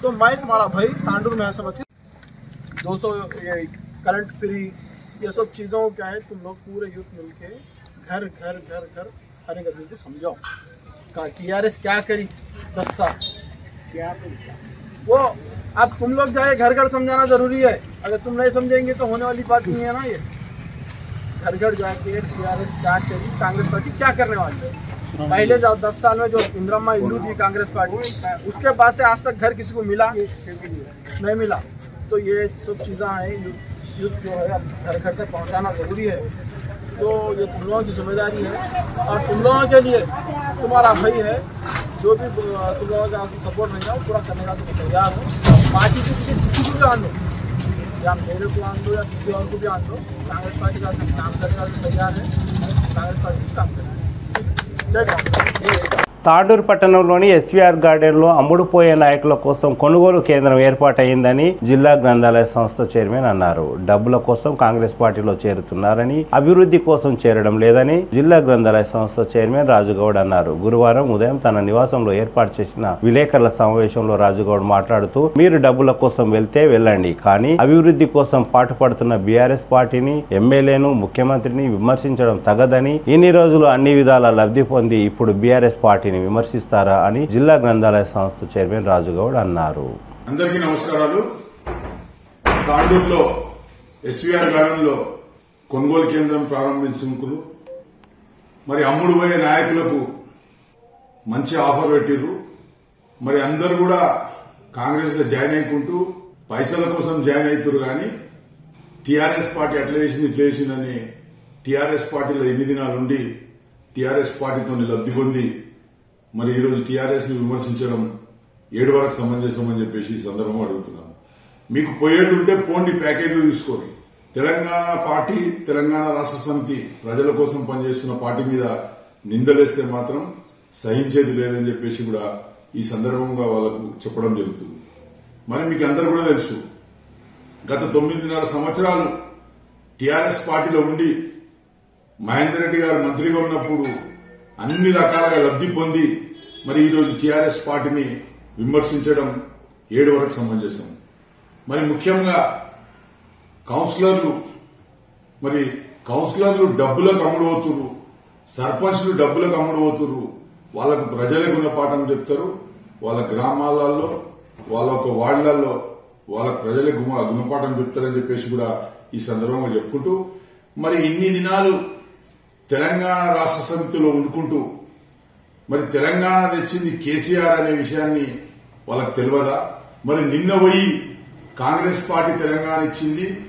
तो मैं तुम्हारा भाई तांडुर में है, समझ दो सौ करंट फ्री ये सब चीज़ों को क्या है, तुम लोग पूरे यूथ मिलके घर घर घर घर, हर एक आदमी को समझाओ। कहा टी आर एस क्या करी? दस साल। क्या वो, अब तुम लोग जाए घर घर समझाना ज़रूरी है। अगर तुम नहीं समझेंगे तो होने वाली बात नहीं है ना ये। घर घर जाके टी आर एस क्या करी? कांग्रेस पार्टी क्या करने वाली है? पहले जब दस साल में जो इंदिरम्मा इंदू थी कांग्रेस पार्टी, उसके बाद से आज तक घर किसी को मिला? नहीं मिला। तो ये सब चीज़ें हैं युद्ध जो है घर घर तक पहुँचाना ज़रूरी है। तो ये तुम लोगों की ज़िम्मेदारी है। और तुम लोगों के लिए तुम्हारा भाई है, जो भी तुम लोगों का सपोर्ट रहेगा वो पूरा करने का तुम तैयार हो। पार्टी के पीछे किसी को भी आन दो या मेरे को आन दो या किसी और को भी आन दो कांग्रेस पार्टी का काम करने का तैयार है। कांग्रेस पार्टी काम करेगी जय कांग्रेस తాడూరు పట్టణంలోని ఎస్వీఆర్ గార్డెన్లో అమ్ముడుపోయే నాయకుల కోసం కొనుగోలు కేంద్రం ఏర్పాటైందని జిల్లా గ్రంథాలయ సంస్థ చైర్మన్ అన్నారు. డబ్బుల కోసం కాంగ్రెస్ పార్టీలో చేరుతున్నారని అభివృద్ధి కోసం చేరడం లేదని జిల్లా గ్రంథాలయ సంస్థ చైర్మన్ రాజుగౌడ్ అన్నారు. గురువారం ఉదయం తన నివాసంలో ఏర్పాటు చేసిన విలేకరుల సమావేశంలో రాజుగౌడ్ మాట్లాడుతూ మీరు డబ్బుల కోసం వెళ్తే వెళ్ళండి కానీ అభివృద్ధి కోసం పాటుపడుతున్న బీఆర్ఎస్ పార్టీని ఎమ్మెల్యేను ముఖ్యమంత్రిని విమర్శించడం తగదని ఇన్ని రోజులు అన్ని విధాల లబ్ధి పొంది ఇప్పుడు బీఆర్ఎస్ వాటిని విమర్శిస్తారా అని జిల్లా గ్రంథాలయ సంస్థ చైర్మన్ రాజుగౌడ్ అన్నారు. అందరికీ నమస్కారాలు. తాండూరులో ఎస్వీఆర్ గార్డెన్లో కొనుగోలు కేంద్రం ప్రారంభించుకున్నారు మరి అమ్ముడు పోయే నాయకులకు మంచి ఆఫర్ పెట్టిర్రు. మరి అందరు కూడా కాంగ్రెస్లో జాయిన్ అయ్యుకుంటూ పైసల కోసం జాయిన్ అవుతారు కానీ టీఆర్ఎస్ పార్టీ అట్లా చేసింది ఇట్లా చేసిందని టీఆర్ఎస్ పార్టీలో ఎన్ని దినాలుండి టీఆర్ఎస్ పార్టీతో లబ్ధి పొంది మరి ఈరోజు టీఆర్ఎస్ని విమర్శించడం ఏడు వరకు సమంజసమని చెప్పేసి ఈ సందర్భం అడుగుతున్నాను. మీకు పోయేటుంటే ఉంటే పోండి ప్యాకేజీలు తీసుకొని. తెలంగాణ పార్టీ తెలంగాణ రాష్ట్ర సమితి ప్రజల కోసం పనిచేస్తున్న పార్టీ మీద నిందలేస్తే మాత్రం సహించేది లేదని చెప్పేసి కూడా ఈ సందర్భంగా వాళ్ళకు చెప్పడం జరుగుతుంది. మరి మీకు అందరు కూడా తెలుసు గత తొమ్మిదిన్నర సంవత్సరాలు టీఆర్ఎస్ పార్టీలో ఉండి మహేందర్ రెడ్డి గారు మంత్రిగా ఉన్నప్పుడు అన్ని రకాలుగా లబ్ధి పొంది మరి ఈరోజు టీఆర్ఎస్ పార్టీని విమర్శించడం ఏడు వరకు సమంజసం. మరి ముఖ్యంగా కౌన్సిలర్లు మరి కౌన్సిలర్లు డబ్బులకు అమ్ముడుపోతున్నారు సర్పంచ్లు డబ్బులకు అమ్ముడుపోతున్నారు వాళ్ళకు ప్రజలే గుణపాఠం చెప్తారు వాళ్ళ గ్రామాలలో వాళ్ళ ఒక వార్డులలో వాళ్ళ ప్రజలకు గుణపాఠం చెప్తారని చెప్పేసి కూడా ఈ సందర్భంగా చెప్పుకుంటూ మరి ఇన్ని దినాలు తెలంగాణ రాష్ట్ర సమితిలో ఉండుకుంటూ మరి తెలంగాణ తెచ్చింది కేసీఆర్ అనే విషయాన్ని వాళ్ళకి తెలియదా మరి నిన్న పోయి కాంగ్రెస్ పార్టీ తెలంగాణ ఇచ్చింది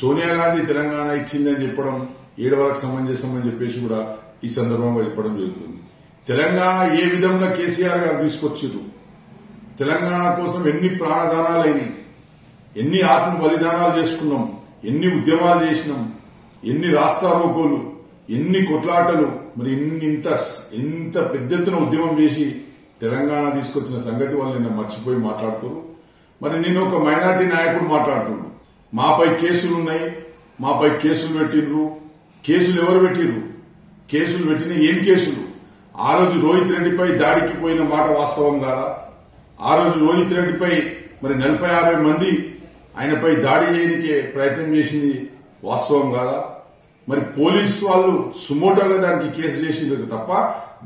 సోనియా గాంధీ తెలంగాణ ఇచ్చింది అని చెప్పడం ఏడవరకు సమంజసమని చెప్పేసి కూడా ఈ సందర్భంగా చెప్పడం జరుగుతుంది. తెలంగాణ ఏ విధంగా కేసీఆర్ గారు తీసుకొచ్చారు తెలంగాణ కోసం ఎన్ని ప్రాణదానాలైనవి ఎన్ని ఆత్మ బలిదానాలు చేసుకున్నాం? ఎన్ని ఉద్యమాలు చేసినాం? ఎన్ని రాస్తారోకోలు? ఎన్ని కొట్లాటలు మరి ఇన్ని ఇంత ఇంత పెద్ద ఎత్తున ఉద్యమం చేసి తెలంగాణ తీసుకొచ్చిన సంగతి వాళ్ళు నిన్న మర్చిపోయి మాట్లాడుతున్నారు. మరి నిన్న ఒక మైనార్టీ నాయకుడు మాట్లాడుతున్నాడు. మాపై కేసులు ఉన్నాయి మాపై కేసులు పెట్టిండ్రు కేసులు ఎవరు పెట్టిండ్రు కేసులు పెట్టిన ఏం కేసులు? ఆ రోజు రోహిత్ రెడ్డిపై దాడికి పోయిన మాట వాస్తవం కాదా? ఆ రోజు రోహిత్ రెడ్డిపై మరి నలభై యాభై మంది ఆయనపై దాడి చేయడానికి ప్రయత్నం చేసింది వాస్తవం కాదా? మరి పోలీసు వాళ్ళు సుమోటోగా దానికి కేసు చేసింది తప్ప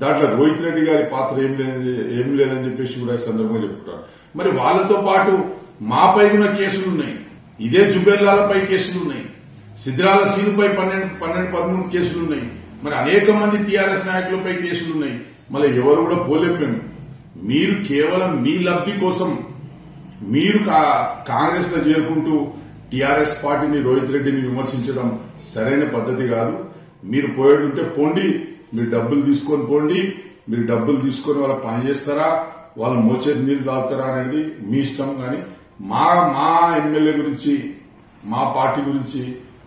దాంట్లో రోహిత్ రెడ్డి గారి పాత్ర ఏం లేదని ఏం లేదని చెప్పేసి కూడా ఈ సందర్భంగా చెప్పుకుంటారు. మరి వాళ్ళతో పాటు మాపై కూడా కేసులు ఉన్నాయి. ఇదే జుబేర్లాలపై కేసులు ఉన్నాయి. సిద్ధిరాల సీనుపై పన్నెండు పన్నెండు పదమూడు కేసులు ఉన్నాయి. మరి అనేక మంది టీఆర్ఎస్ నాయకులపై కేసులు ఉన్నాయి. మళ్ళీ ఎవరు కూడా పోలేపాము మీరు కేవలం మీ లబ్ధి కోసం మీరు కాంగ్రెస్లో చేరుకుంటూ టీఆర్ఎస్ పార్టీని రోహిత్ రెడ్డిని విమర్శించడం సరైన పద్ధతి కాదు. మీరు పోయేడుంటే పోండి మీరు డబ్బులు తీసుకొని పోండి మీరు డబ్బులు తీసుకొని వాళ్ళ పని చేస్తారా వాళ్ళు మోచేతి నీళ్ళు తాగుతారా అనేది మీ ఇష్టం కానీ మా మా ఎమ్మెల్యే గురించి మా పార్టీ గురించి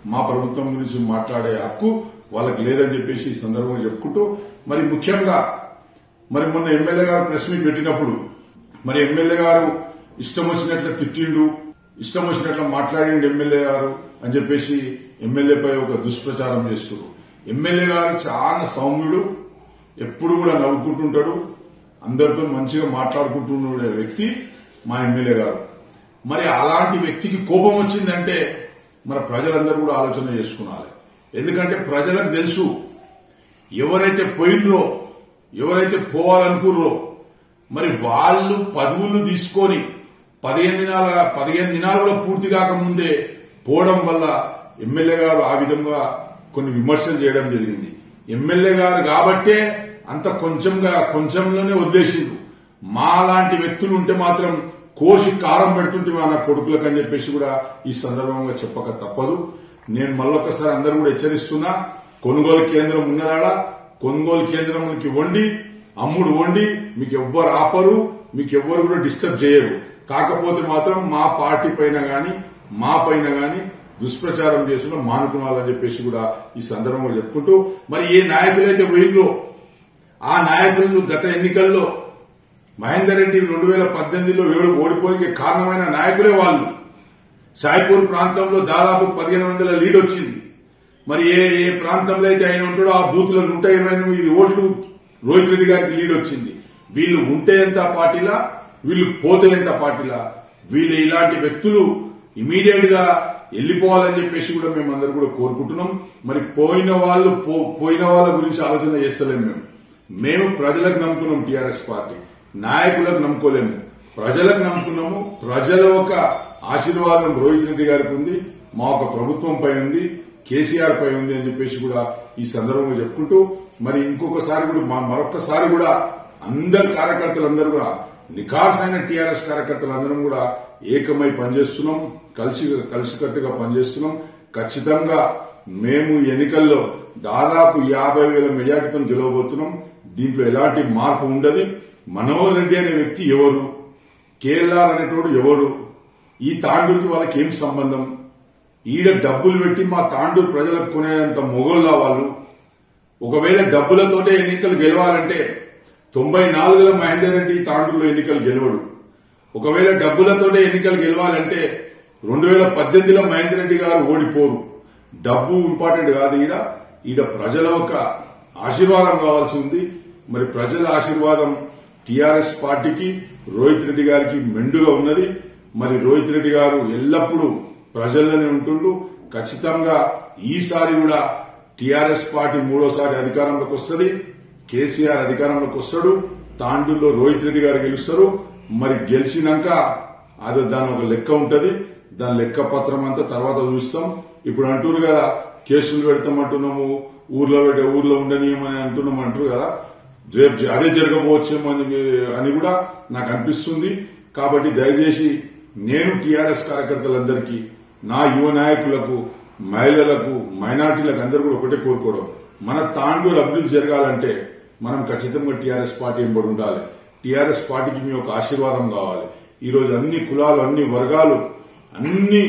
మా ప్రభుత్వం గురించి మాట్లాడే హక్కు వాళ్ళకి లేదని చెప్పేసి ఈ సందర్భంగా చెప్పుకుంటూ మరి ముఖ్యంగా మరి మొన్న ఎమ్మెల్యే గారు ప్రెస్ మీట్ పెట్టినప్పుడు మరి ఎమ్మెల్యే గారు ఇష్టం వచ్చినట్లు తిట్టిండు ఇష్టం వచ్చినట్లు మాట్లాడిండు ఎమ్మెల్యే గారు అని చెప్పేసి ఎమ్మెల్యేపై ఒక దుష్ప్రచారం చేస్తున్నారు ఎమ్మెల్యే గారు చాలా సౌమ్యుడు ఎప్పుడు కూడా నవ్వుకుంటుంటాడు అందరితో మంచిగా మాట్లాడుకుంటుండే వ్యక్తి మా ఎమ్మెల్యే గారు. మరి అలాంటి వ్యక్తికి కోపం వచ్చిందంటే మన ప్రజలందరూ కూడా ఆలోచన చేసుకోవాలి ఎందుకంటే ప్రజలకు తెలుసు ఎవరైతే పోయిండ్రో ఎవరైతే పోవాలనుకుర్రో మరి వాళ్ళు పదవులు తీసుకొని పదిహేను దినాల పదిహేను దినాలు కూడా పూర్తి కాకముందే పోవడం వల్ల ఎమ్మెల్యే గారు ఆ విధంగా కొన్ని విమర్శలు చేయడం జరిగింది. ఎమ్మెల్యే గారు కాబట్టే అంత కొంచెంగా కొంచెంలోనే వదిలేసిండ్రు. మా లాంటి వ్యక్తులు ఉంటే మాత్రం కోసి కారం పెడుతుంటే నా కొడుకులకు అని చెప్పేసి కూడా ఈ సందర్భంగా చెప్పక తప్పదు. నేను మళ్ళొకసారి అందరూ కూడా హెచ్చరిస్తున్నా కొనుగోలు కేంద్రం ఉన్నదాడా కొనుగోలు కేంద్రంకి వండి అమ్ముడు వండి మీకు ఎవ్వరు ఆపరు మీకు ఎవ్వరు కూడా డిస్టర్బ్ చేయరు. కాకపోతే మాత్రం మా పార్టీ పైన గాని మా పైన గాని దుష్ప్రచారం చేసుకున్న మానుకున్నాలని చెప్పేసి కూడా ఈ సందర్భంగా చెప్పుకుంటూ మరి ఏ నాయకులైతే పోయిందో ఆ నాయకులు గత ఎన్నికల్లో మహేందర్ రెడ్డి రెండు వేల పద్దెనిమిదిలో ఏడు ఓడిపోయిన కారణమైన నాయకులే వాళ్ళు. సాయిపూర్ ప్రాంతంలో దాదాపు పదిహేను వందల లీడ్ వచ్చింది. మరి ఏ ఏ ప్రాంతంలో అయితే ఆయన ఉంటాడో ఆ బూత్లో నూట ఇరవై ఎనిమిది ఓట్లు రోహిత్ రెడ్డి గారికి లీడ్ వచ్చింది. వీళ్ళు ఉంటే ఎంత పార్టీలా వీళ్ళు పోతే ఎంత పార్టీలా వీళ్ళు ఇలాంటి వ్యక్తులు ఇమీడియట్గా వెళ్ళిపోవాలని చెప్పేసి కూడా మేము అందరూ కూడా కోరుకుంటున్నాం. మరి పోయిన వాళ్ళు పో- పోయిన వాళ్ళ గురించి ఆలోచన చేస్తలేము మేము. మేము ప్రజలకు నమ్ముకున్నాం టీఆర్ఎస్ పార్టీ. నాయకులకు నమ్ముకోలేము ప్రజలకు నమ్ముకున్నాము. ప్రజల ఒక ఆశీర్వాదం రోహిత్ రెడ్డి గారికి ఉంది. మా ఒక ప్రభుత్వం పై ఉంది. కేసీఆర్ పై ఉంది అని చెప్పేసి కూడా ఈ సందర్భంగా చెప్పుకుంటూ మరి ఇంకొకసారి కూడా మా- మరొకసారి కూడా అందరు కార్యకర్తలందరూ కూడా నిఖార్స్ అయిన టీఆర్ఎస్ కార్యకర్తలందరం కూడా ఏకమై పనిచేస్తున్నాం. కలిసి కలిసికట్టుగా పనిచేస్తున్నాం. ఖచ్చితంగా మేము ఎన్నికల్లో దాదాపు యాభై వేల మెజార్టీతో గెలవబోతున్నాం. దీంట్లో ఎలాంటి మార్పు ఉండదు. మనోహర్ రెడ్డి అనే వ్యక్తి ఎవరు? కేఎల్ఆర్ అనేటోడు ఎవరు? ఈ తాండూరుకి వాళ్ళకి ఏం సంబంధం? ఈడ డబ్బులు పెట్టి మా తాండూరు ప్రజలకు కొనేంత మొగోళ్ళ వాళ్ళు. ఒకవేళ డబ్బులతోటే ఎన్నికలు గెలవాలంటే తొంభై నాలుగులో మహేందర్ రెడ్డి తాండూరులో ఎన్నికలు గెలవడు. ఒకవేళ డబ్బులతోటే ఎన్నికలు గెలవాలంటే రెండు వేల పద్దెనిమిదిలో మహేందర్ రెడ్డి గారు ఓడిపోరు. డబ్బు ఇంపార్టెంట్ కాదు ఈడ. ఈడ ప్రజల ఒక ఆశీర్వాదం కావాల్సి ఉంది. మరి ప్రజల ఆశీర్వాదం టీఆర్ఎస్ పార్టీకి రోహిత్ రెడ్డి గారికి మెండుగా ఉన్నది. మరి రోహిత్ రెడ్డి గారు ఎల్లప్పుడూ ప్రజల్లోనే ఉంటుండు. ఖచ్చితంగా ఈసారి కూడా టీఆర్ఎస్ పార్టీ మూడోసారి అధికారంలోకి వస్తుంది. కేసీఆర్ అధికారంలోకి వస్తాడు. తాండూరులో రోహిత్ రెడ్డి గారు గెలుస్తారు. మరి గెలిచినాక అది దాని ఒక లెక్క ఉంటది. దాని లెక్క పత్రం అంతా తర్వాత చూస్తాం. ఇప్పుడు అంటున్నారు కదా కేసులు పెడతామంటున్నాము ఊర్లో పెట్టే ఊర్లో ఉండనీయమని అంటున్నాం అంటారు కదా. రేపు అదే జరగబోవచ్చేమో అని అని కూడా నాకు అనిపిస్తుంది. కాబట్టి దయచేసి నేను టీఆర్ఎస్ కార్యకర్తలందరికీ నా యువ నాయకులకు మహిళలకు మైనార్టీలకు అందరూ కూడా ఒకటే కోరుకోవడం. మన తాండూరు అభివృద్ధి జరగాలంటే మనం ఖచ్చితంగా టీఆర్ఎస్ పార్టీ ఎంబడి ఉండాలి. టీఆర్ఎస్ పార్టీకి మీ ఒక ఆశీర్వాదం కావాలి. ఈరోజు అన్ని కులాలు అన్ని వర్గాలు అన్ని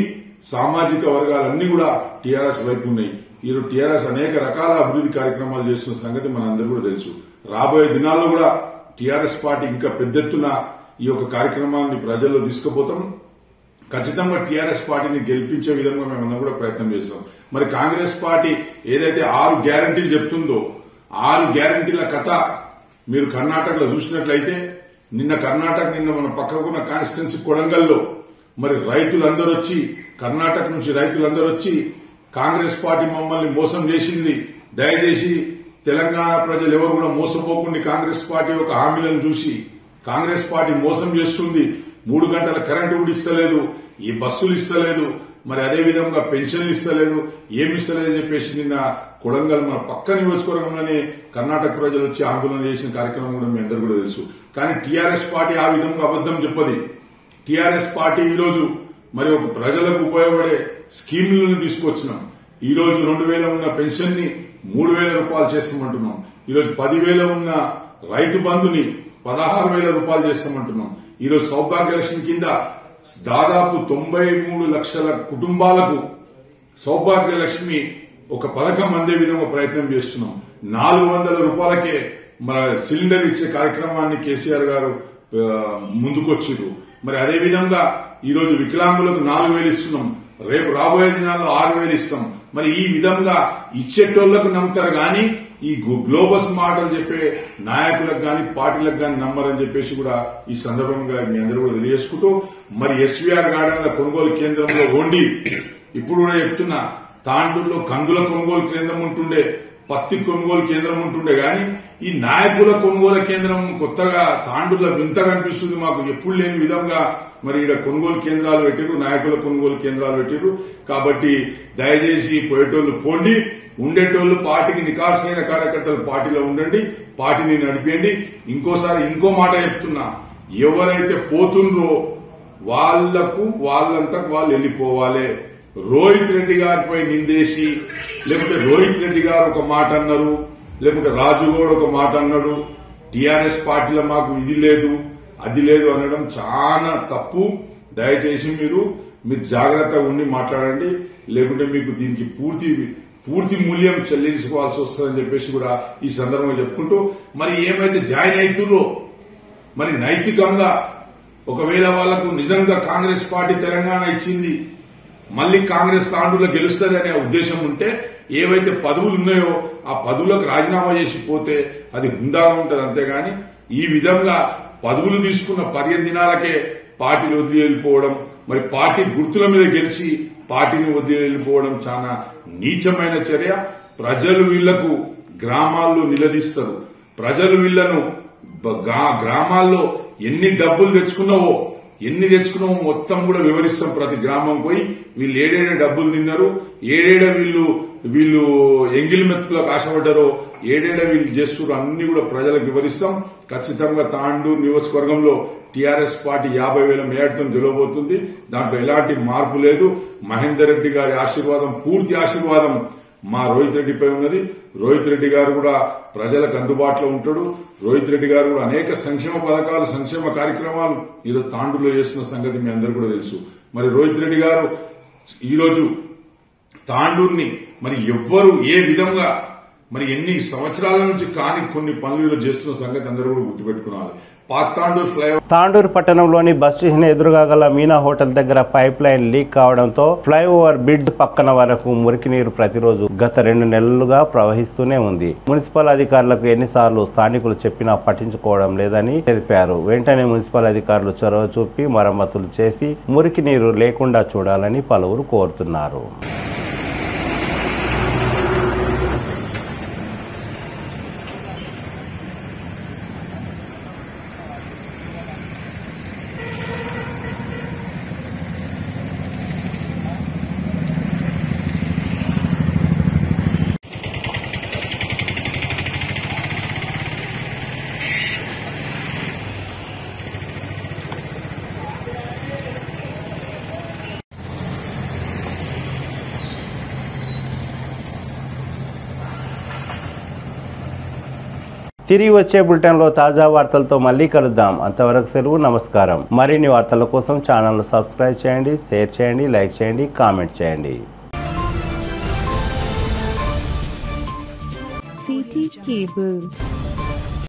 సామాజిక వర్గాలు కూడా టీఆర్ఎస్ వైపు ఉన్నాయి. ఈరోజు టీఆర్ఎస్ అనేక రకాల అభివృద్ధి కార్యక్రమాలు చేస్తున్న సంగతి మనందరూ కూడా తెలుసు. రాబోయే దినాల్లో కూడా టీఆర్ఎస్ పార్టీ ఇంకా పెద్ద ఎత్తున ఈ యొక్క కార్యక్రమాన్ని ప్రజల్లో తీసుకుపోతాం. ఖచ్చితంగా టీఆర్ఎస్ పార్టీని గెలిపించే విధంగా మేమందరం కూడా ప్రయత్నం చేస్తాం. మరి కాంగ్రెస్ పార్టీ ఏదైతే ఆరు గ్యారంటీలు చెప్తుందో ఆరు గ్యారంటీల కథ మీరు కర్ణాటకలో చూసినట్లయితే నిన్న కర్ణాటక నిన్న మన పక్కకున్న కాన్స్టిట్యున్సీ కొడంగల్లో మరి రైతులందరూ వచ్చి కర్ణాటక నుంచి రైతులందరూ వచ్చి కాంగ్రెస్ పార్టీ మమ్మల్ని మోసం చేసింది. దయచేసి తెలంగాణ ప్రజలు ఎవరు కూడా మోసపోకుండా కాంగ్రెస్ పార్టీ యొక్క హామీలను చూసి కాంగ్రెస్ పార్టీ మోసం చేస్తుంది. మూడు గంటల కరెంటు కూడా ఇస్తలేదు. ఈ బస్సులు ఇస్తలేదు. మరి అదే విధంగా పెన్షన్లు ఇస్తలేదు. ఏమి ఇస్తలేదు అని చెప్పేసి నిన్న కొడంగల్ మన పక్క నియోజకవర్గంలోనే కర్ణాటక ప్రజలు వచ్చి ఆందోళన చేసిన కార్యక్రమం కూడా మీ అందరూ కూడా తెలుసు. కానీ టీఆర్ఎస్ పార్టీ ఆ విధంగా అబద్దం చెప్పది. టీఆర్ఎస్ పార్టీ ఈ రోజు మరి ఒక ప్రజలకు ఉపయోగపడే స్కీములను తీసుకొచ్చినాం. ఈ రోజు రెండు వేల ఉన్న పెన్షన్ని మూడు వేల రూపాయలు చేస్తామంటున్నాం. ఈ రోజు పదివేల ఉన్న రైతు బంధుని పదహారు వేల రూపాయలు చేస్తామంటున్నాం. ఈ రోజు సౌభాగ్యలక్ష్మి కింద దాదాపు తొంభై మూడు లక్షల కుటుంబాలకు సౌభాగ్యలక్ష్మి ఒక పథకం అందే విధంగా ప్రయత్నం చేస్తున్నాం. నాలుగు వందల రూపాయలకే మన సిలిండర్ ఇచ్చే కార్యక్రమాన్ని కేసీఆర్ గారు ముందుకొచ్చిండ్రు ముందుకొచ్చారు మరి అదే విధంగా ఈరోజు వికలాంగులకు నాలుగు వేలు ఇస్తున్నాం. రేపు రాబోయే దినాల్లో ఆరు వేలు ఇస్తాం. మరి ఈ విధంగా ఇచ్చేటోళ్ళకు నమ్ముతారు కానీ ఈ గ్లోబస్ మాటలు చెప్పే నాయకులకు గాని పార్టీలకు గాని నమ్మరని చెప్పేసి కూడా ఈ సందర్భంగా మీ అందరూ కూడా తెలియజేసుకుంటూ మరి ఎస్వీఆర్ గార్డెన్ల కొనుగోలు కేంద్రంలో ఉండి ఇప్పుడు కూడా చెప్తున్నా తాండూరులో కందుల కొనుగోలు కేంద్రం ఉంటుండే. పత్తి కొనుగోలు కేంద్రం ఉంటుండే కానీ ఈ నాయకుల కొనుగోలు కేంద్రం కొత్తగా తాండూరులో వింతగా కనిపిస్తుంది మాకు. ఎప్పుడు లేని విధంగా మరి ఇక్కడ కొనుగోలు కేంద్రాలు పెట్టిరు నాయకుల కొనుగోలు కేంద్రాలు పెట్టిరు కాబట్టి దయచేసి పోయేటోళ్ళు పోండి ఉండేటోళ్ళు పార్టీకి నికాసైన కార్యకర్తలు పార్టీలో ఉండండి పార్టీని నడిపేయండి. ఇంకోసారి ఇంకో మాట చెప్తున్నా ఎవరైతే పోతుండ్రో వాళ్ళకు వాళ్ళంతా వాళ్ళు వెళ్ళిపోవాలి. రోహిత్ రెడ్డి గారిపై నిందేసి లేకుంటే రోహిత్ రెడ్డి గారు ఒక మాట అన్నారు లేకుంటే రాజు గౌడ్ ఒక మాట అన్నాడు టీఆర్ఎస్ పార్టీలో మాకు ఇది లేదు అది లేదు అనడం చాలా తప్పు. దయచేసి మీరు మీరు జాగ్రత్తగా ఉండి మాట్లాడండి లేకుంటే మీకు దీనికి పూర్తి పూర్తి మూల్యం చెల్లించుకోవాల్సి వస్తుందని చెప్పేసి కూడా ఈ సందర్భంగా చెప్పుకుంటూ మరి ఏమైతే జాయిన్ అవుతుందో మరి నైతికంగా ఒకవేళ వాళ్ళకు నిజంగా కాంగ్రెస్ పార్టీ తెలంగాణ ఇచ్చింది మళ్ళీ కాంగ్రెస్ తాండూలో గెలుస్తుంది అనే ఉద్దేశం ఉంటే ఏవైతే పదవులు ఉన్నాయో ఆ పదవులకు రాజీనామా చేసి పోతే అది హుందాగా ఉంటుంది అంతేగాని ఈ విధంగా పదవులు తీసుకున్న పదిహేను దినాలకే పార్టీని వదిలి వెళ్ళిపోవడం మరి పార్టీ గుర్తుల మీద గెలిచి పార్టీని వదిలి వెళ్ళిపోవడం చాలా నీచమైన చర్య. ప్రజలు వీళ్ళకు గ్రామాల్లో నిలదీస్తారు. ప్రజలు వీళ్ళను గ్రామాల్లో ఎన్ని డబ్బులు తెచ్చుకున్నావో ఎన్ని తెచ్చుకున్నావో మొత్తం కూడా వివరిస్తాం ప్రతి గ్రామం పోయి. వీళ్ళు ఏడేడ డబ్బులు తిన్నారు. ఏడేడ వీళ్ళు వీళ్ళు ఎంగిల్ మెతుకులకు ఆశపడ్డారో ఏడేడ వీళ్ళు చేస్తున్నారు అన్ని కూడా ప్రజలకు వివరిస్తాం. ఖచ్చితంగా తాండూరు నియోజకవర్గంలో టీఆర్ఎస్ పార్టీ యాభై వేల మేడతో గెలవబోతుంది. దాంట్లో ఎలాంటి మార్పు లేదు. మహేందర్ రెడ్డి గారి ఆశీర్వాదం పూర్తి ఆశీర్వాదం మా రోహిత్ రెడ్డిపై ఉన్నది. రోహిత్ రెడ్డి గారు కూడా ప్రజలకు అందుబాటులో ఉంటాడు. రోహిత్ రెడ్డి గారు కూడా అనేక సంక్షేమ పథకాలు సంక్షేమ కార్యక్రమాలు ఈరోజు తాండూరులో చేస్తున్న సంగతి మీ అందరూ కూడా తెలుసు. మరి రోహిత్ రెడ్డి గారు ఈరోజు తాండూర్ని మరి ఎవ్వరు ఏ విధంగా మరి ఎన్ని సంవత్సరాల నుంచి కాని కొన్ని పనులు చేస్తున్న సంగతి అందరూ కూడా తాండూరు పట్టణంలోని బస్ స్టేషన్ ఎదురుగా గల మీనా హోటల్ దగ్గర పైప్ లైన్ లీక్ కావడంతో ఫ్లైఓవర్ బ్రిడ్జ్ పక్కన వరకు మురికి నీరు ప్రతిరోజు గత రెండు నెలలుగా ప్రవహిస్తూనే ఉంది. మున్సిపల్ అధికారులకు ఎన్నిసార్లు స్థానికులు చెప్పినా పట్టించుకోవడం లేదని తెలిపారు. వెంటనే మున్సిపల్ అధికారులు చొరవ చూపి మరమ్మతులు చేసి మురికి నీరు లేకుండా చూడాలని పలువురు కోరుతున్నారు. తిరిగి వచ్చే బులెటిన్లో తాజా వార్తలతో మళ్ళీ కలుద్దాం. అంతవరకు సెలవు నమస్కారం. మరిన్ని వార్తల కోసం ఛానల్ను సబ్స్క్రైబ్ చేయండి షేర్ చేయండి లైక్ చేయండి కామెంట్ చేయండి. City cable